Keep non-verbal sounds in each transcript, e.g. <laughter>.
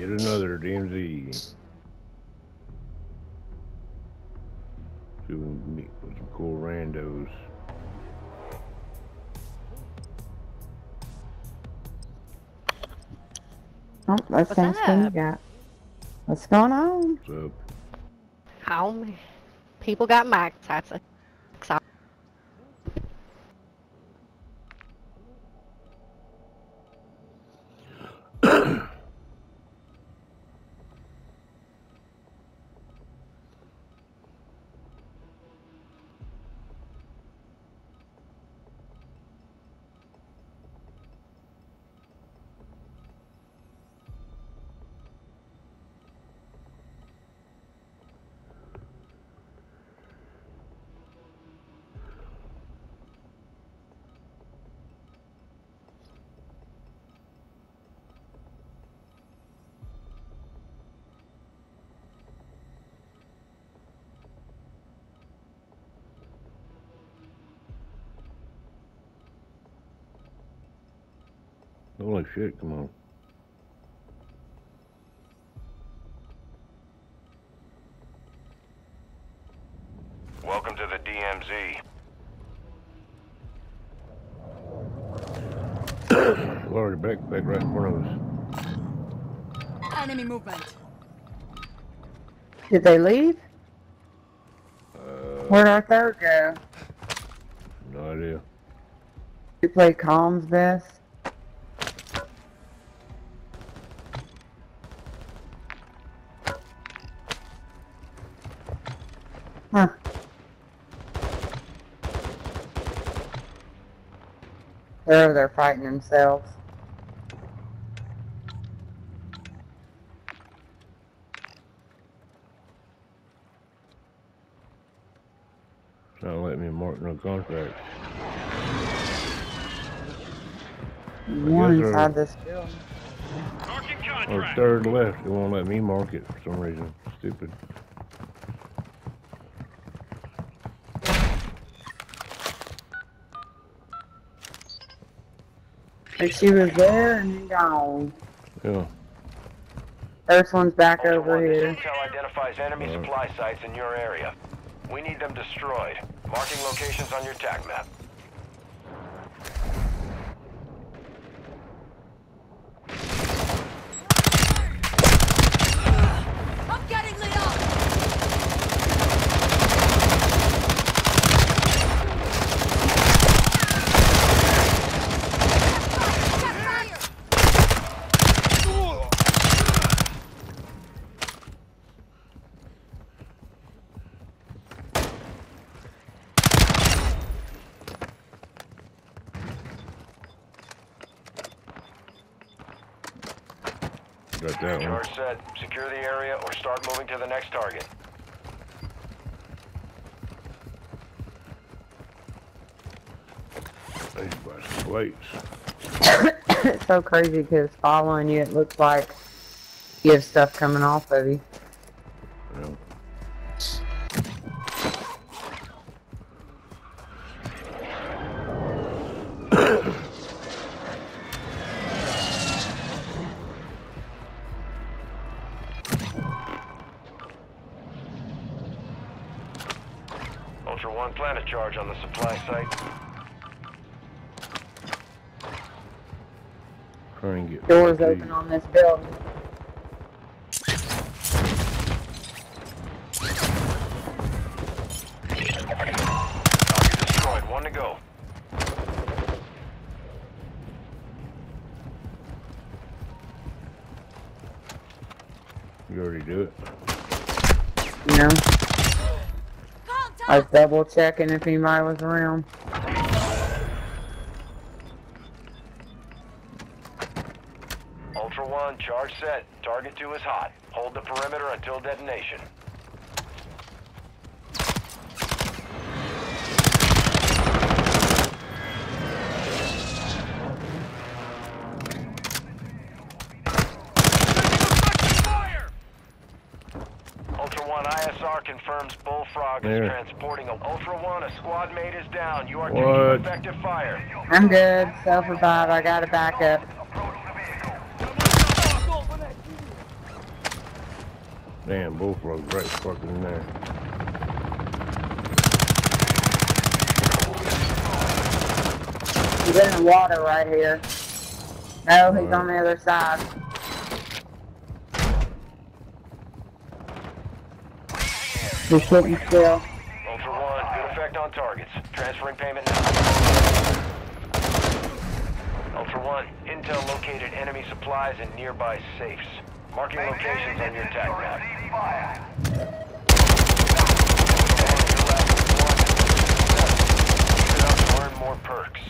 Get another DMZ. See if we can meet with some cool randos. Oh, that What's sounds good. You got. What's going on? What's up? How many people got mics? That's Holy shit, come on. Welcome to the DMZ. Already <clears throat> back, back right in front of us. Enemy movement. Did they leave? Uh, Where'd our third go? no idea. You play comms best? They're there fighting themselves. Not let me mark no contract. One inside this building. Or third left, it won't let me mark it for some reason. Stupid. And she was there and then gone. Yeah. First one's back Ultra over One, here. intel identifies enemy Alright. supply sites in your area. We need them destroyed. Marking locations on your TAC map. Got that one. Set. Secure the area or start moving to the next target. These by plates. it's so crazy because following you, it looks like you have stuff coming off of you. Plant a charge on the supply site. Try and get Doors the open on this building. Destroyed. One to go. You already do it. You know, Contact. I was double checking if anybody was around. Ultra One, charge set. Target two is hot. Hold the perimeter until detonation. Ultra One, ISR confirms Bullfrog There. is transporting a Ultra One. A squad mate is down. You are What? taking effective fire. I'm good. Self revive. I got a backup. Damn, bullfrog's right fucking in there. He's in the water right here. No, he's on the other side. He's sitting still. Ultra One, good effect on targets. Transferring payment now. Ultra One, intel located enemy supplies in nearby safes. Marking locations on your TAC map. More perks.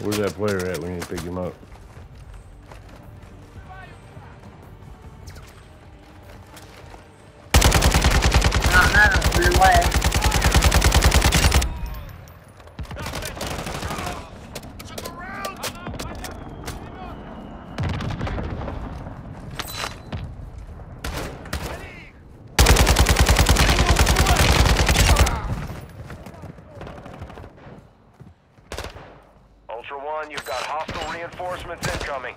Where's that player at? We need to pick him up. No, no, no way. Ultra One, you've got hostile reinforcements incoming.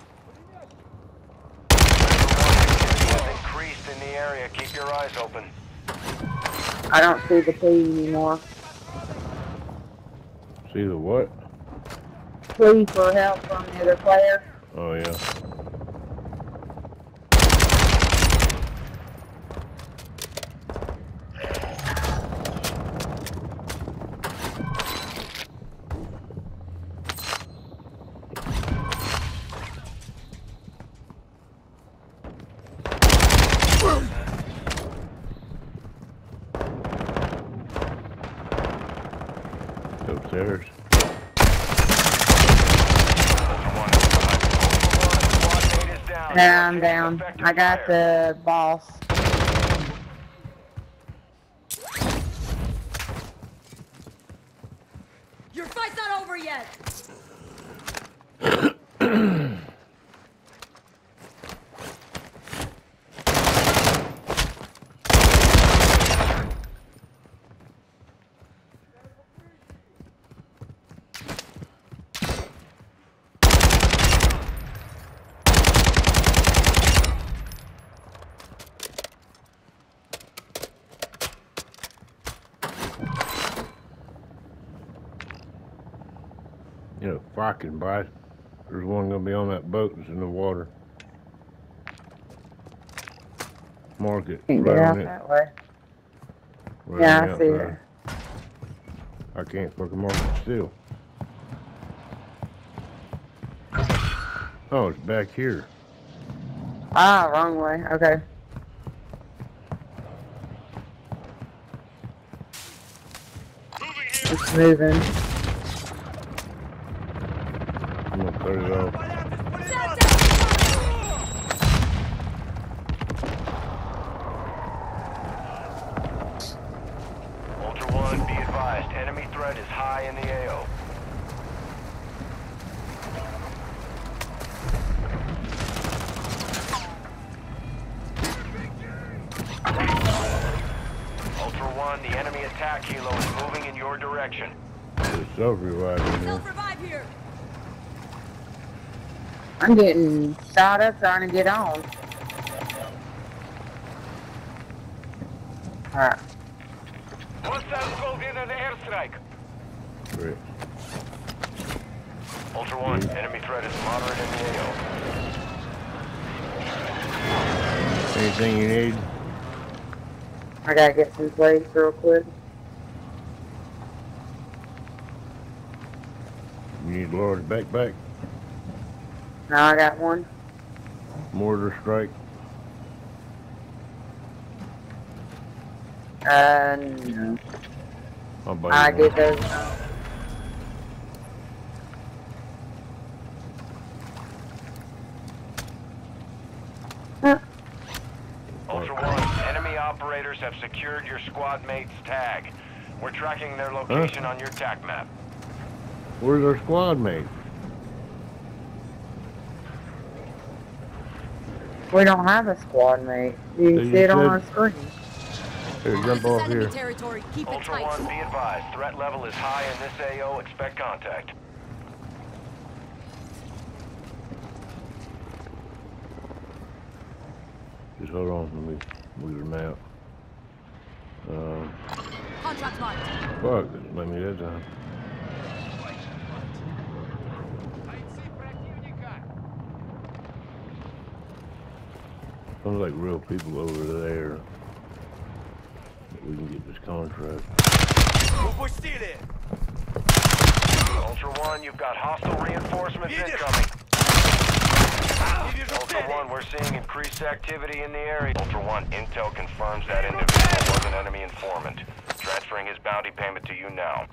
Has increased in the area. Keep your eyes open. I don't see the P anymore. See the what? Plea for help from the other player. Oh yeah. Upstairs. Yeah, I'm down. I got the boss. Your fight's not over yet. <laughs> You know, fucking. There's one gonna be on that boat that's in the water. Mark it. Can't right get out it. that way. right Yeah, I the see outside. I can't fucking mark it still. Oh, it's back here. Ah, wrong way. Okay. It's moving. I'm gonna cut it off. Set down. Ultra One, be advised. Enemy threat is high in the AO. Ultra One, the enemy attack helo is moving in your direction. There's self revive here. Self-revive here. I'm getting shot up trying to get on. Alright. Hostiles called in an airstrike. Great. Ultra One, enemy threat is moderate in the AO. Anything you need? I gotta get some plates real quick. You need Laura's backpack? Now I got one. Mortar strike? Uh, no. I'll buy I you get those. Ultra One, enemy operators have secured your squad mate's tag. We're tracking their location on your TAC map. Where's our squad mate? We don't have a squad mate. You So can you see it on said- our screen. Here, This jump off here. territory. Keep it Ultra tight. One, be advised. Threat level is high in this AO. Expect contact. Hold on, let me move the map. Uh, Contract marked. fuck, let me that time. Sounds like real people over there. We can get this contract. Ultra One, you've got hostile reinforcements incoming. Ultra One, we're seeing increased activity in the area. Ultra One, Intel confirms that individual was an enemy informant. Transferring his bounty payment to you now.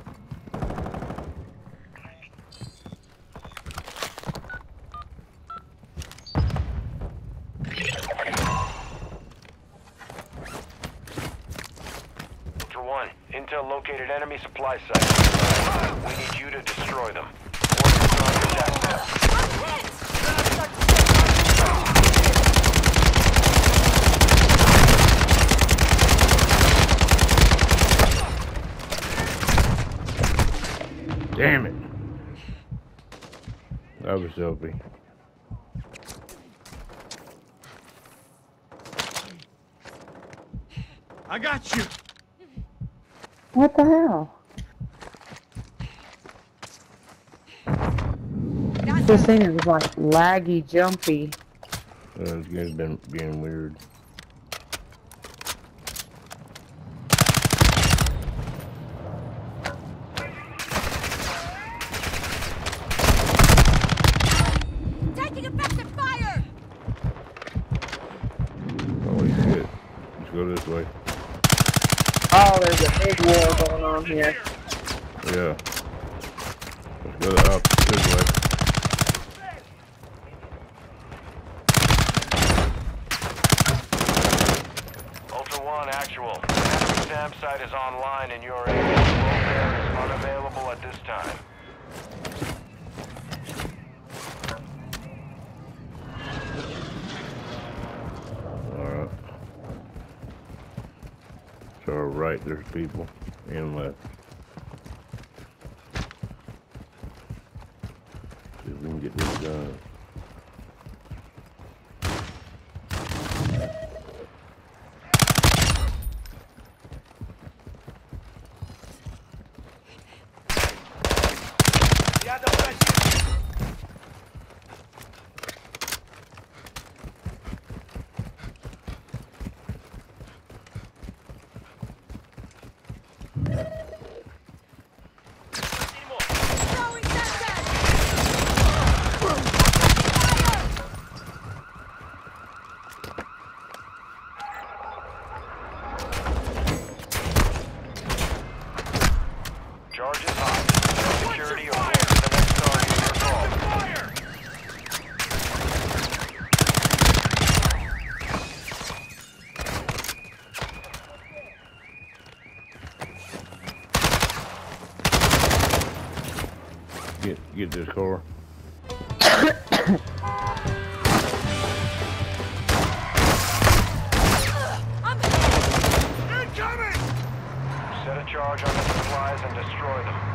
Ultra One, Intel located enemy supply sites. We need you to destroy them. Orders on your Damn it! That was Sophie. I got you. What the hell? This thing is like laggy, jumpy. Uh, it's getting been being weird. Taking effective fire! Holy shit. Let's go this way. Oh, there's a big war going on here. Yeah. Let's go the opposite way. Ultra One, actual. Enemy SAM site is online in your area. Warfare is unavailable at this time. Alright. So right, there's people. And left. See if we can get this done. Throwing sensors! Fire! Charge is hot. Security or the next target. Your call. Get get this car. <coughs> <coughs> <coughs> supplies and destroy them.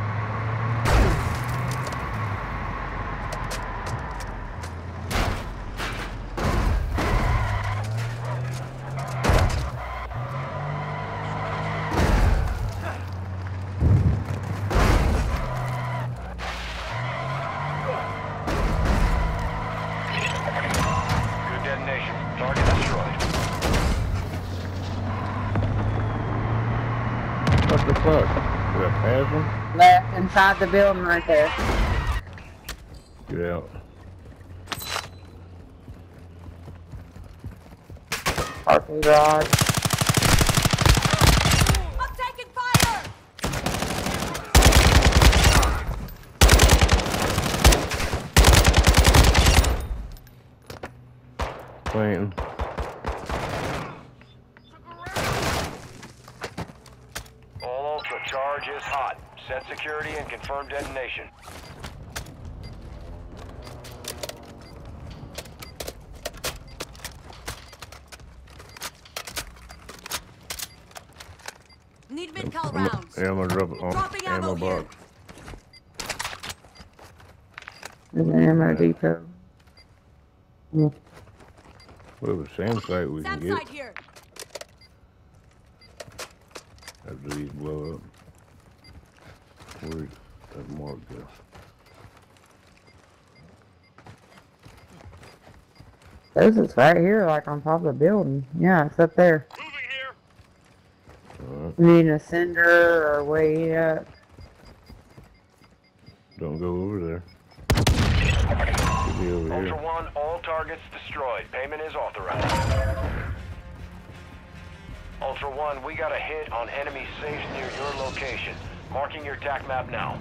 Inside the building right there. Get out. Parking garage. I'm taking fire! Planting. All Ultra, charge is hot. Set security and confirm detonation. Need mid-cal I'm, rounds. yeah, drop on Dropping ammo ammo here. box. There's an ammo depot. Yeah. We have a SAM site we can get site here. after these blow up. Where's that mark go? Those is right here, like on top of the building. Yeah, it's up there. Alright, You need a cinder or way up. don't go over there. Over Ultra here. One, all targets destroyed. Payment is authorized. Ultra One, we got a hit on enemy safe near your location. Marking your TAC map now.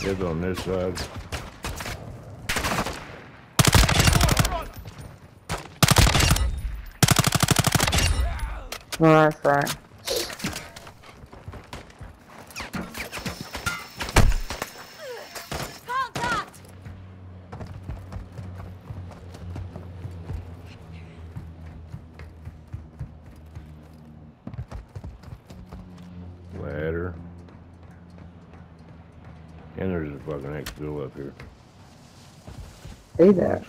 It's on this side. Well, that's right. And there's a fucking exfil up here. See that?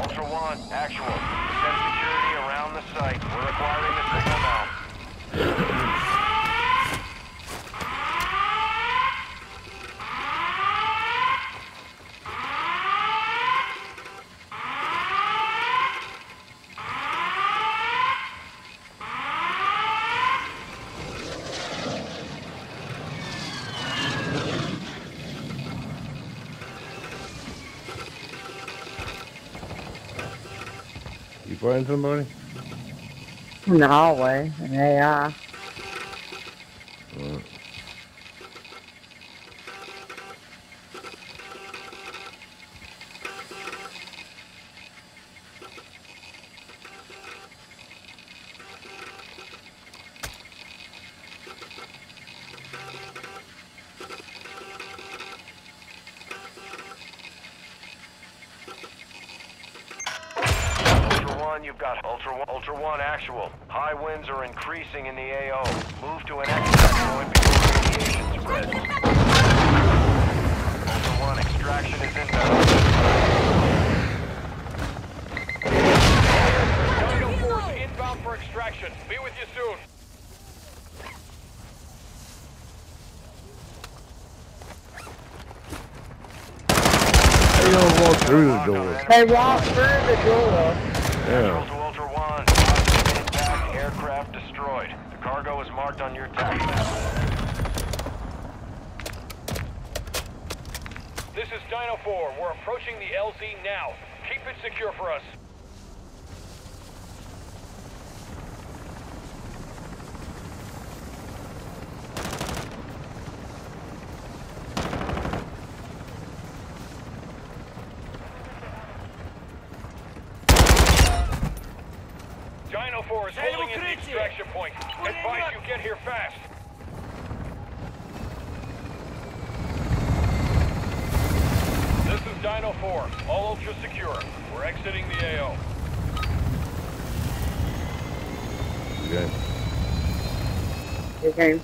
Ultra One, actual. Set security around the site. We're requiring the signal now. <laughs> Somebody? In the hallway, AI. Alright. Ultra One, actual. High winds are increasing in the AO. Move to an extract point before radiation spreads. Ultra One, extraction is inbound. Dino Force inbound for extraction. Be with you soon. They don't walk through the door. They walked through the door. Yeah. to Ultra One. Hostage impact, aircraft destroyed. The cargo is marked on your TAC map. This is Dino 4. We're approaching the LZ now. Keep it secure for us. Dino 4 is holding in the extraction point. Advise you get here fast. This is Dino 4. All ultra secure. We're exiting the AO. Okay. Okay.